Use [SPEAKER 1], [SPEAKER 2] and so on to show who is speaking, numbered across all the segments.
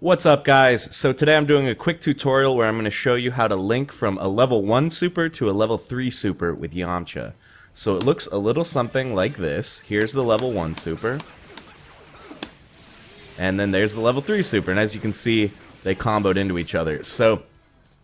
[SPEAKER 1] What's up guys? So today I'm doing a quick tutorial where I'm going to show you how to link from a level 1 super to a level 3 super with Yamcha. So it looks a little something like this. Here's the level 1 super. And then there's the level 3 super. And as you can see, they comboed into each other. So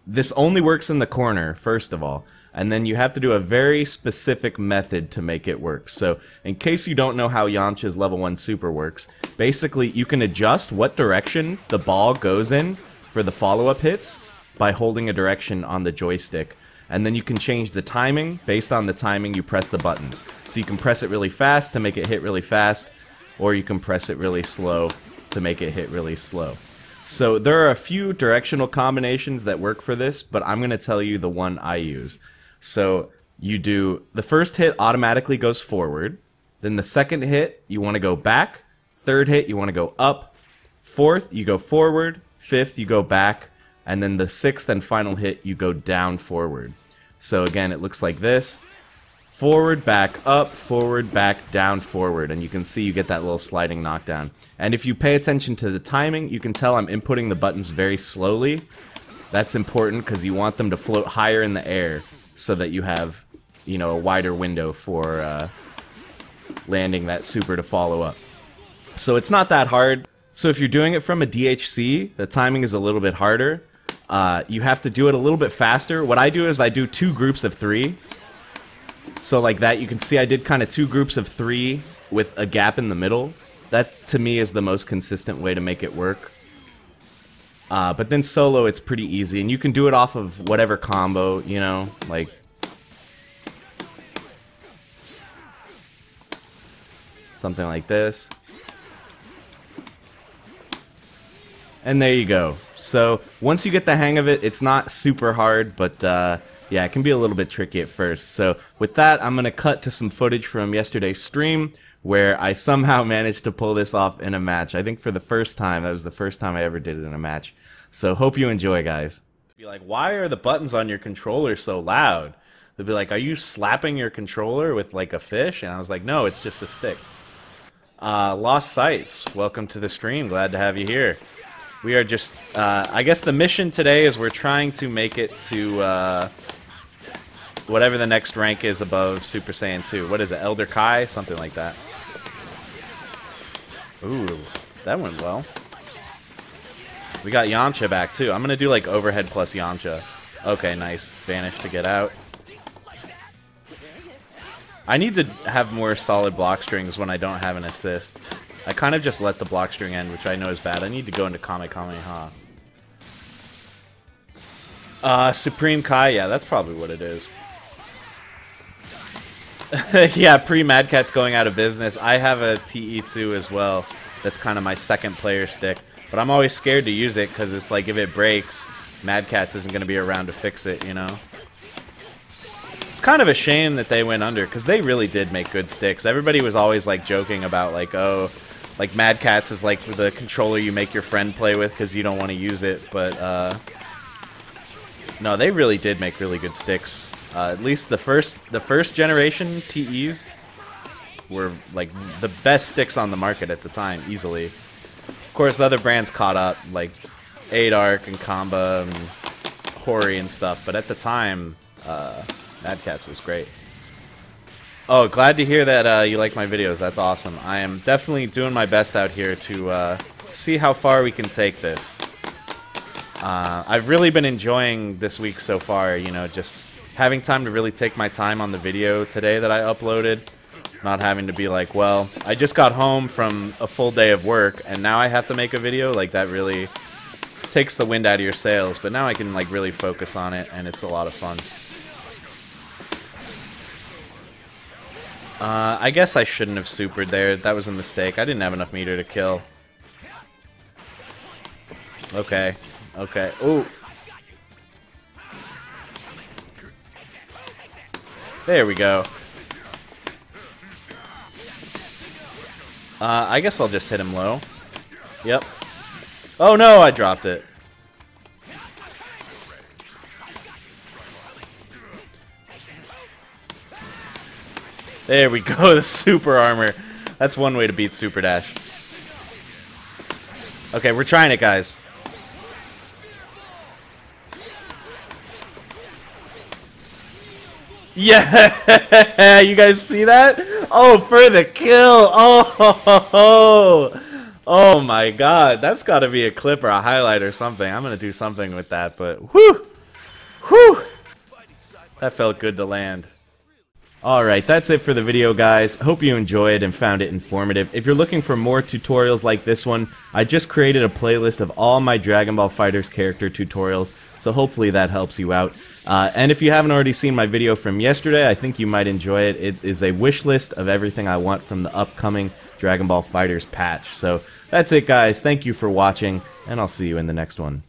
[SPEAKER 1] this only works in the corner, first of all. And then you have to do a very specific method to make it work. So in case you don't know how Yamcha's level 1 super works, basically you can adjust what direction the ball goes in for the follow-up hits by holding a direction on the joystick. And then you can change the timing. Based on the timing, you press the buttons. So you can press it really fast to make it hit really fast, or you can press it really slow to make it hit really slow. So there are a few directional combinations that work for this, but I'm going to tell you the one I use. So you do the first hit automatically goes forward. Then the second hit, you want to go back. Third hit, you want to go up. Fourth, you go forward. Fifth, you go back. And then the sixth and final hit, you go down forward. So again, it looks like this. Forward, back, up, forward, back, down, forward. And you can see you get that little sliding knockdown. And if you pay attention to the timing, you can tell I'm inputting the buttons very slowly. That's important because you want them to float higher in the air so that you have, you know, a wider window for uh, landing that super to follow up. So it's not that hard. So if you're doing it from a DHC, the timing is a little bit harder. Uh, you have to do it a little bit faster. What I do is I do two groups of three. So like that, you can see I did kind of two groups of three with a gap in the middle. That to me is the most consistent way to make it work. Uh, but then solo, it's pretty easy, and you can do it off of whatever combo, you know, like... Something like this. And there you go. So, once you get the hang of it, it's not super hard, but uh, yeah, it can be a little bit tricky at first. So, with that, I'm going to cut to some footage from yesterday's stream where I somehow managed to pull this off in a match. I think for the first time, that was the first time I ever did it in a match. So hope you enjoy, guys. Be like, why are the buttons on your controller so loud? They'll be like, are you slapping your controller with like a fish? And I was like, no, it's just a stick. Uh, Lost Sights, welcome to the stream. Glad to have you here. We are just, uh, I guess the mission today is we're trying to make it to uh, whatever the next rank is above Super Saiyan 2. What is it, Elder Kai? Something like that. Ooh, that went well. We got Yamcha back, too. I'm going to do, like, overhead plus Yamcha. Okay, nice. Vanish to get out. I need to have more solid block strings when I don't have an assist. I kind of just let the block string end, which I know is bad. I need to go into Kamehameha. Uh, Supreme Kai, yeah, that's probably what it is. yeah, pre-Mad Catz going out of business. I have a TE2 as well. That's kind of my second player stick. But I'm always scared to use it because it's like if it breaks, Mad Catz isn't going to be around to fix it, you know? It's kind of a shame that they went under because they really did make good sticks. Everybody was always like joking about like, oh, like Mad Catz is like the controller you make your friend play with because you don't want to use it. But uh, no, they really did make really good sticks. Uh, at least the first the first generation TEs were like the best sticks on the market at the time, easily. Of course, other brands caught up, like Adark and Qanba and Hori and stuff, but at the time, uh, was great. Oh, glad to hear that uh, you like my videos. That's awesome. I am definitely doing my best out here to uh, see how far we can take this. Uh, I've really been enjoying this week so far, you know, just having time to really take my time on the video today that I uploaded. Not having to be like, well, I just got home from a full day of work and now I have to make a video. Like that really takes the wind out of your sails. But now I can like really focus on it and it's a lot of fun. Uh, I guess I shouldn't have supered there. That was a mistake. I didn't have enough meter to kill. Okay. Okay. Ooh. There we go. Uh, I guess I'll just hit him low. Yep. Oh no, I dropped it. There we go, the super armor. That's one way to beat Super Dash. Okay, we're trying it, guys. Yeah, you guys see that? Oh, for the kill! Oh, oh, oh, oh my God, that's got to be a clip or a highlight or something. I'm gonna do something with that, but whew, whew, that felt good to land. Alright, that's it for the video guys. Hope you enjoyed and found it informative. If you're looking for more tutorials like this one, I just created a playlist of all my Dragon Ball FighterZ character tutorials, so hopefully that helps you out. Uh, and if you haven't already seen my video from yesterday, I think you might enjoy it. It is a wish list of everything I want from the upcoming Dragon Ball FighterZ patch. So that's it guys, thank you for watching, and I'll see you in the next one.